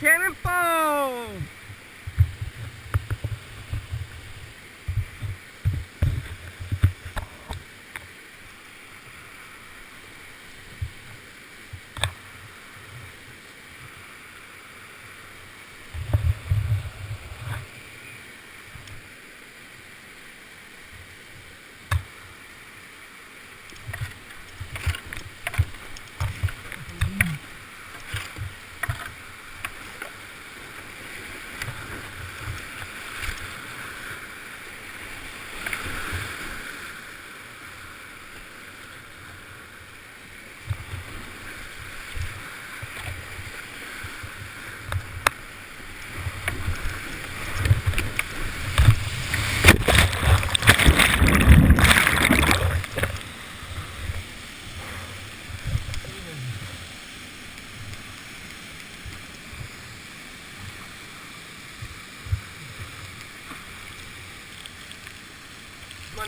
Cannonball!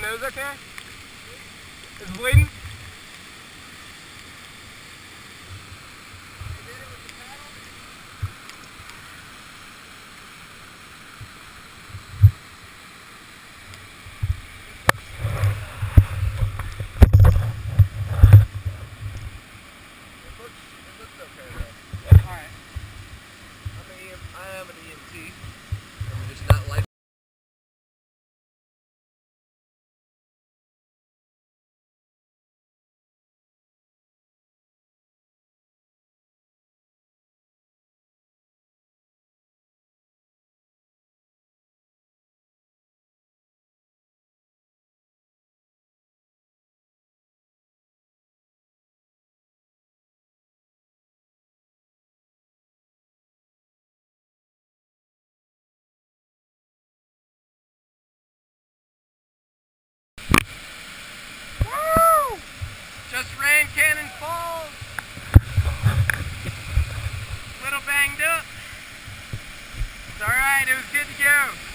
Nose okay? Is it bleeding? Woo! Just ran Canon Falls. Little banged up. It's alright, it was good to go.